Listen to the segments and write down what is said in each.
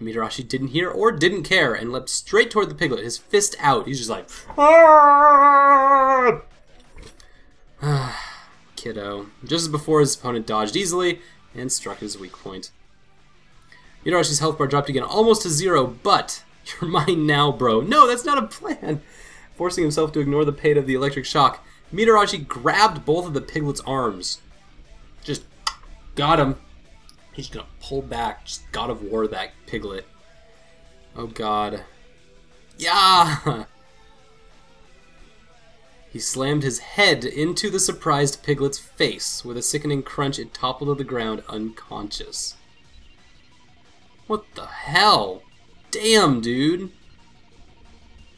Mitarashi didn't hear or didn't care and leapt straight toward the piglet, his fist out. He's just like, kiddo. Just as before, his opponent dodged easily and struck his weak point. Mitarashi's health bar dropped again, almost to zero, but you're mine now, bro. No, that's not a plan. Forcing himself to ignore the pain of the electric shock, Mitarashi grabbed both of the piglet's arms. Just got him. He's gonna pull back, just God of War that piglet. Oh god. Yeah! He slammed his head into the surprised piglet's face. With a sickening crunch, it toppled to the ground unconscious. What the hell? Damn, dude.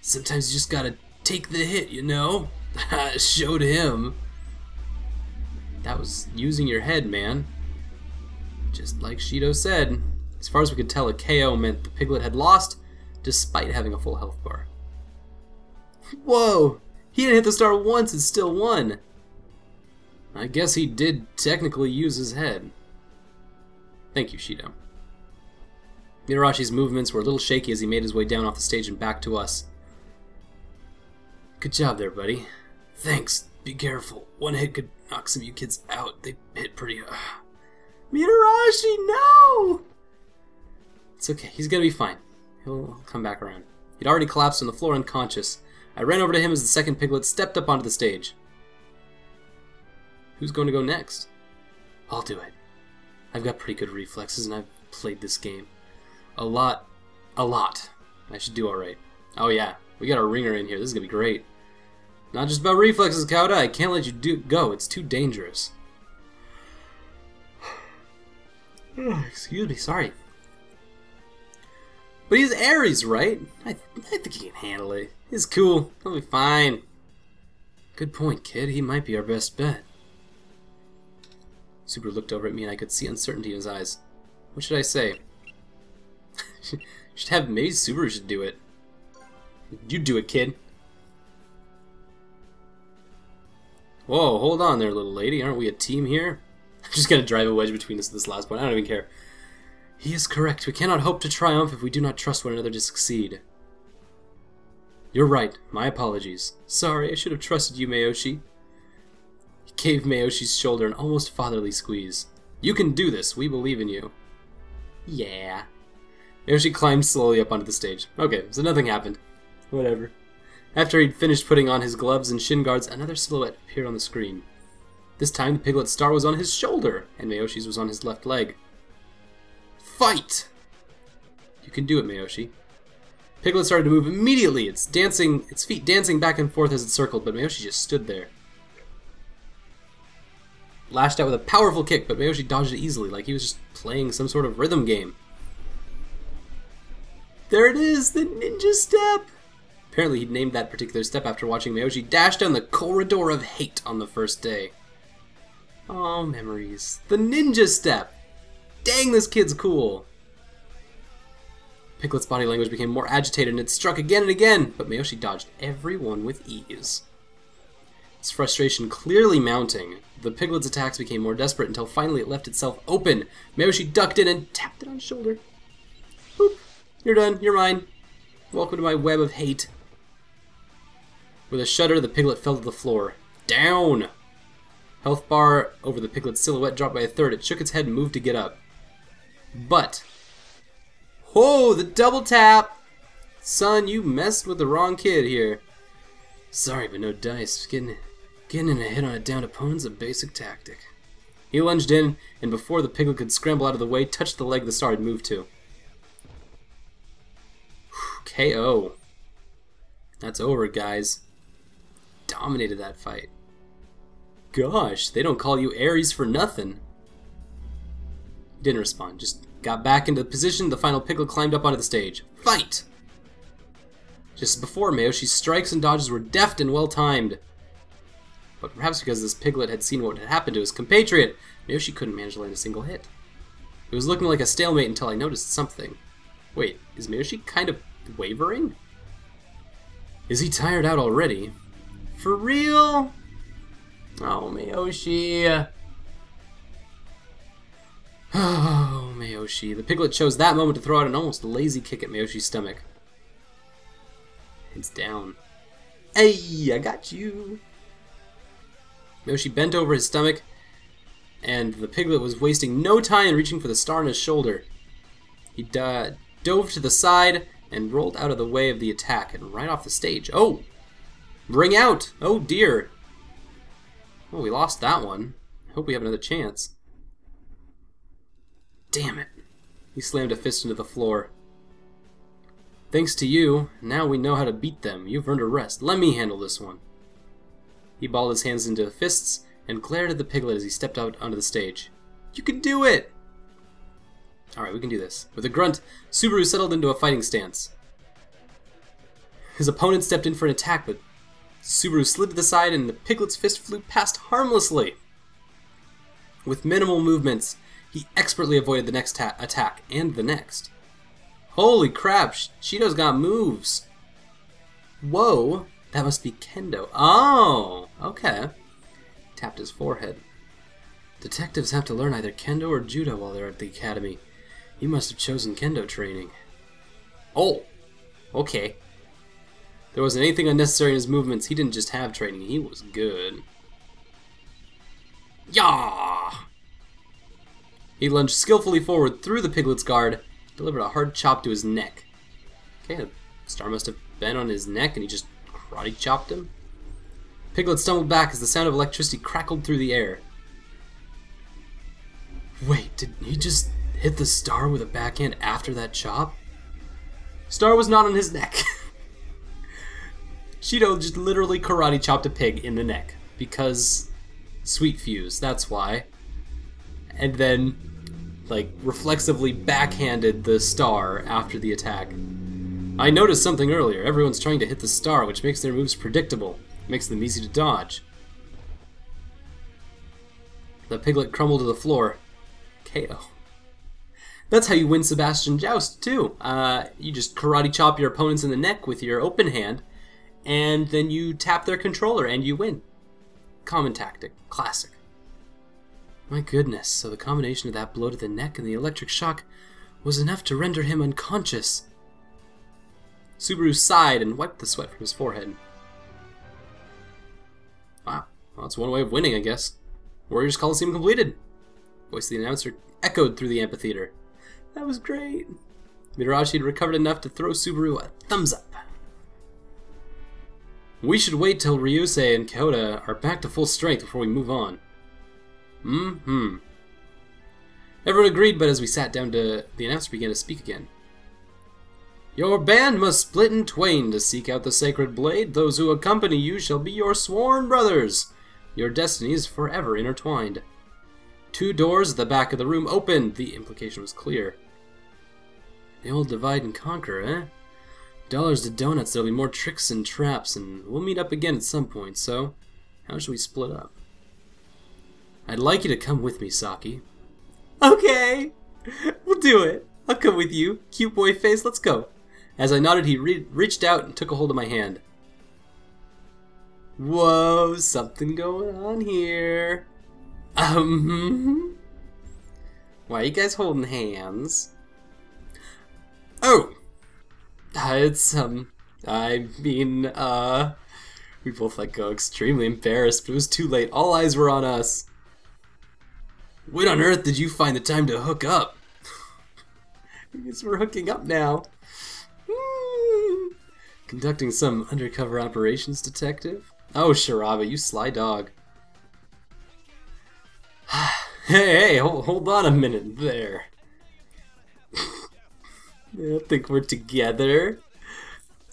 Sometimes you just gotta take the hit, you know? Showed him. That was using your head, man. Just like Shido said, as far as we could tell, a KO meant the piglet had lost, despite having a full health bar. Whoa! He didn't hit the star once and still won! I guess he did technically use his head. Thank you, Shido. Mitarashi's movements were a little shaky as he made his way down off the stage and back to us. Good job there, buddy. Thanks. Be careful. One hit could knock some of you kids out. They hit pretty... Uh... Mitarashi, no! It's okay. He's gonna be fine. He'll come back around. He'd already collapsed on the floor unconscious. I ran over to him as the second piglet stepped up onto the stage. Who's going to go next? I'll do it. I've got pretty good reflexes and I've played this game. A lot. A lot. I should do alright. Oh yeah, we got a ringer in here. This is gonna be great. Not just about reflexes, Kauda. I can't let you do go. It's too dangerous. Excuse me, sorry. But he's Ares, right? I, I think he can handle it. He's cool. He'll be fine. Good point, kid. He might be our best bet. Super looked over at me and I could see uncertainty in his eyes. What should I say? should have maybe Subaru should do it. You do it, kid. Whoa, hold on there, little lady. Aren't we a team here? I'm just gonna drive a wedge between us at this last point. I don't even care. He is correct. We cannot hope to triumph if we do not trust one another to succeed. You're right. My apologies. Sorry, I should have trusted you, Mayoshi. He gave Mayoshi's shoulder an almost fatherly squeeze. You can do this. We believe in you. Yeah. Mayoshi climbed slowly up onto the stage. Okay, so nothing happened. Whatever. After he'd finished putting on his gloves and shin guards, another silhouette appeared on the screen. This time the piglet's star was on his shoulder, and Mayoshi's was on his left leg. Fight! You can do it, Mayoshi. Piglet started to move immediately, its dancing its feet dancing back and forth as it circled, but Mayoshi just stood there. Lashed out with a powerful kick, but Mayoshi dodged it easily, like he was just playing some sort of rhythm game. There it is, the ninja step! Apparently he'd named that particular step after watching Mayoshi dash down the corridor of hate on the first day. Oh, memories. The ninja step! Dang, this kid's cool! Piglet's body language became more agitated and it struck again and again, but Mayoshi dodged every one with ease. Its frustration clearly mounting, the piglet's attacks became more desperate until finally it left itself open. Mayoshi ducked in and tapped it on the shoulder. Boop. You're done. You're mine. Welcome to my web of hate. With a shudder, the piglet fell to the floor. Down! Health bar over the piglet's silhouette dropped by a third. It shook its head and moved to get up. But... Whoa, the double tap! Son, you messed with the wrong kid here. Sorry, but no dice. Getting, getting in a hit on a downed opponent's a basic tactic. He lunged in, and before the piglet could scramble out of the way, touched the leg the star had moved to. KO. That's over, guys. Dominated that fight. Gosh, they don't call you Ares for nothing. Didn't respond, just got back into the position. The final piglet climbed up onto the stage. Fight! Just before Mayoshi's strikes and dodges were deft and well timed. But perhaps because this piglet had seen what had happened to his compatriot, Mayoshi couldn't manage to land a single hit. It was looking like a stalemate until I noticed something. Wait, is Mayoshi kind of wavering? Is he tired out already? For real? Oh, Mayoshi. Oh, Mayoshi. The piglet chose that moment to throw out an almost lazy kick at Mayoshi's stomach. It's down. Hey, I got you! Mayoshi bent over his stomach, and the piglet was wasting no time in reaching for the star on his shoulder. He dove to the side and rolled out of the way of the attack and right off the stage. Oh! Ring out! Oh dear! Oh, we lost that one. I hope we have another chance. Damn it. He slammed a fist into the floor. Thanks to you, now we know how to beat them. You've earned a rest. Let me handle this one. He balled his hands into fists and glared at the piglet as he stepped out onto the stage. You can do it! Alright, we can do this. With a grunt, Subaru settled into a fighting stance. His opponent stepped in for an attack, but Subaru slid to the side and the piglet's fist flew past harmlessly. With minimal movements, he expertly avoided the next attack and the next. Holy crap, Shido's got moves. Whoa, that must be Kendo. Oh, okay. Tapped his forehead. Detectives have to learn either Kendo or Judo while they're at the academy. You must have chosen Kendo training. Oh, okay. There wasn't anything unnecessary in his movements. He didn't just have training, he was good. Yah! He lunged skillfully forward through the piglet's guard, delivered a hard chop to his neck. Okay, the star must have been on his neck and he just karate chopped him. Piglet stumbled back as the sound of electricity crackled through the air. Wait, did he just hit the star with a backhand after that chop? Star was not on his neck. Shido just literally karate chopped a pig in the neck because sweet fuse, that's why. And then like reflexively backhanded the star after the attack. I noticed something earlier. Everyone's trying to hit the star, which makes their moves predictable, makes them easy to dodge. The piglet crumbled to the floor. KO. That's how you win Sebastian Joust, too. Uh, you just karate chop your opponents in the neck with your open hand, and then you tap their controller and you win. Common tactic. Classic. My goodness, so the combination of that blow to the neck and the electric shock was enough to render him unconscious. Subaru sighed and wiped the sweat from his forehead. Wow, well, that's one way of winning, I guess. Warriors Coliseum completed. Voice of the announcer echoed through the amphitheater. That was great. Mitarashi had recovered enough to throw Subaru a thumbs up. We should wait till Ryusei and Kyoto are back to full strength before we move on. Mm-hmm. Everyone agreed, but as we sat down to the announcer began to speak again. Your band must split in twain to seek out the sacred blade. Those who accompany you shall be your sworn brothers. Your destinies forever intertwined. Two doors at the back of the room opened. The implication was clear. The old divide and conquer, eh? Dollars to donuts, there'll be more tricks and traps, and we'll meet up again at some point, so how should we split up? I'd like you to come with me, Saki. Okay, we'll do it. I'll come with you. Cute boy face, let's go. As I nodded, he re reached out and took a hold of my hand. Whoa, something going on here. Um, why are you guys holding hands? Oh, it's, um, I mean, uh, we both let go extremely embarrassed, but it was too late. All eyes were on us. When on earth did you find the time to hook up? Guess we're hooking up now. Hmm. Conducting some undercover operations detective? Oh, Shirabe, you sly dog. hey, hey, hold, hold on a minute there. I don't think we're together.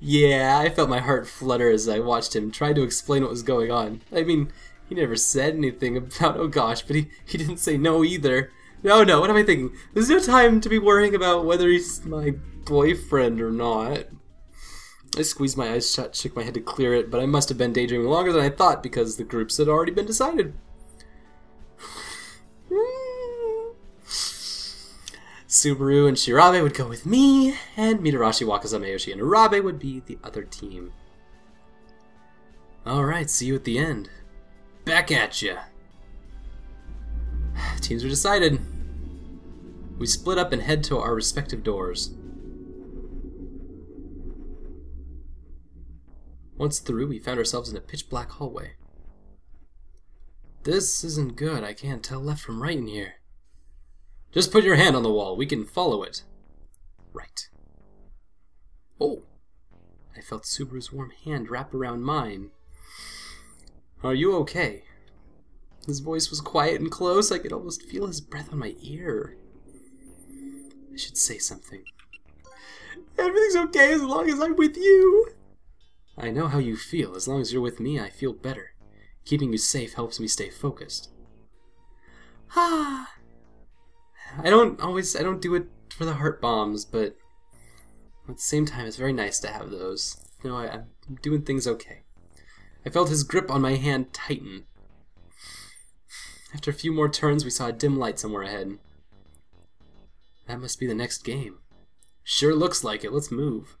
Yeah, I felt my heart flutter as I watched him try to explain what was going on. I mean, he never said anything about, oh gosh, but he, he didn't say no either. No, no, what am I thinking? There's no time to be worrying about whether he's my boyfriend or not. I squeezed my eyes shut, shook my head to clear it, but I must have been daydreaming longer than I thought because the groups had already been decided. Subaru and Shirabe would go with me, and Mitarashi, Wakaza, Mayoshi, and Urabe would be the other team. Alright, see you at the end back at ya! Teams are decided. We split up and head to our respective doors. Once through, we found ourselves in a pitch black hallway. This isn't good. I can't tell left from right in here. Just put your hand on the wall. We can follow it. Right. Oh. I felt Subaru's warm hand wrap around mine. Are you okay? His voice was quiet and close. I could almost feel his breath on my ear. I should say something. Everything's okay as long as I'm with you. I know how you feel. As long as you're with me, I feel better. Keeping you safe helps me stay focused. Ah. I don't always, I don't do it for the heart bombs, but at the same time, it's very nice to have those. You know, I, I'm doing things okay. I felt his grip on my hand tighten. After a few more turns, we saw a dim light somewhere ahead. That must be the next game. Sure looks like it. Let's move.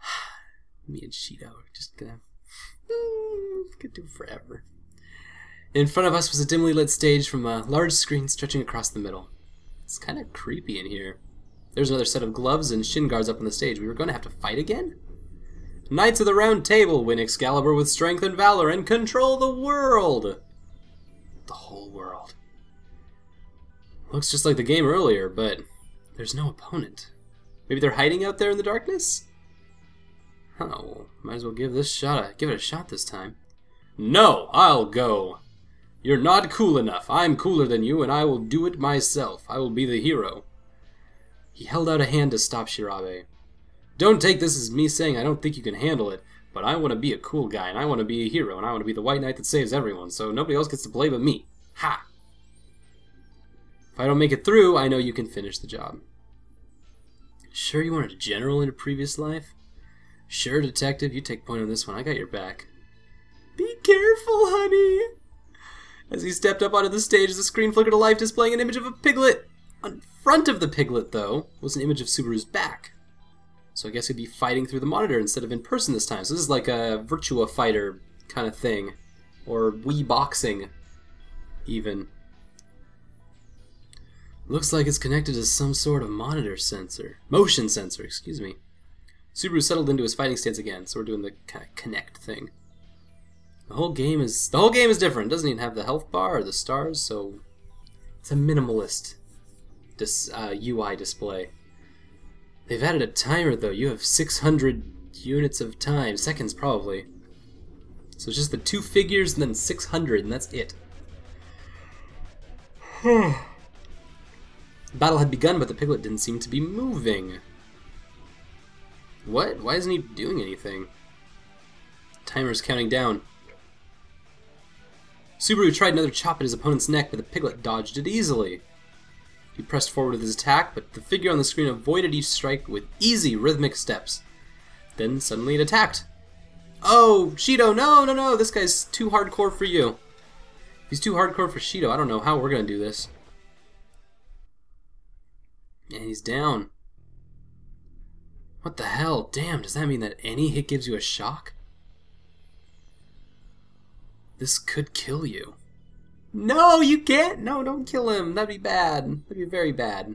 Me and Shido are just gonna could do forever. In front of us was a dimly lit stage from a large screen stretching across the middle. It's kind of creepy in here. There's another set of gloves and shin guards up on the stage. We were going to have to fight again? Knights of the Round Table win Excalibur with strength and valor and control the world! The whole world. Looks just like the game earlier, but there's no opponent. Maybe they're hiding out there in the darkness? Oh, might as well give this shot a, give it a shot this time. No, I'll go. You're not cool enough. I'm cooler than you, and I will do it myself. I will be the hero. He held out a hand to stop Shirabe. Don't take this as me saying I don't think you can handle it, but I want to be a cool guy, and I want to be a hero, and I want to be the white knight that saves everyone, so nobody else gets to play but me. Ha! If I don't make it through, I know you can finish the job. Sure you weren't a general in a previous life? Sure, detective, you take point on this one. I got your back. Be careful, honey! As he stepped up onto the stage, the screen flickered to life, displaying an image of a piglet. On front of the piglet, though, was an image of Subaru's back. So I guess he'd be fighting through the monitor instead of in person this time. So this is like a Virtua Fighter kind of thing. Or Wii Boxing, even. Looks like it's connected to some sort of monitor sensor. Motion sensor, excuse me. Subaru settled into his fighting stance again, so we're doing the kind of Kinect thing. The whole game is the whole game is different. It doesn't even have the health bar or the stars, so it's a minimalist dis, uh, UI display. They've added a timer though. You have 600 units of time, seconds probably. So it's just the two figures and then 600, and that's it. Battle had begun, but the piglet didn't seem to be moving. What? Why isn't he doing anything? Timer's counting down. Subaru tried another chop at his opponent's neck, but the piglet dodged it easily. He pressed forward with his attack, but the figure on the screen avoided each strike with easy, rhythmic steps. Then suddenly it attacked. Oh, Shido, no, no, no, this guy's too hardcore for you. He's too hardcore for Shido, I don't know how we're gonna do this. And he's down. What the hell? Damn, does that mean that any hit gives you a shock? This could kill you. No, you can't! No, don't kill him. That'd be bad. That'd be very bad.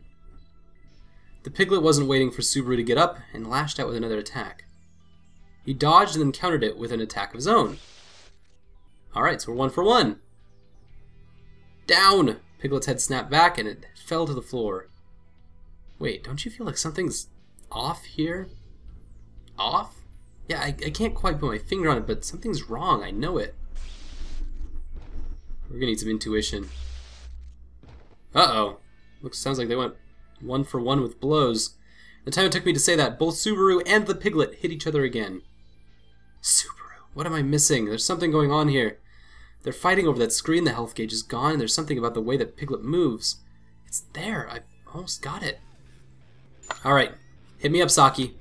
The piglet wasn't waiting for Subaru to get up and lashed out with another attack. He dodged and then countered it with an attack of his own. Alright, so we're one for one. Down! Piglet's head snapped back and it fell to the floor. Wait, don't you feel like something's off here? Off? Yeah, I, I can't quite put my finger on it, but something's wrong. I know it. We're gonna need some intuition. Uh-oh. Looks sounds like they went one for one with blows. The time it took me to say that, both Subaru and the piglet hit each other again. Subaru, what am I missing? There's something going on here. They're fighting over that screen, the health gauge is gone, there's something about the way that Piglet moves. It's there, I almost got it. Alright, hit me up, Saki.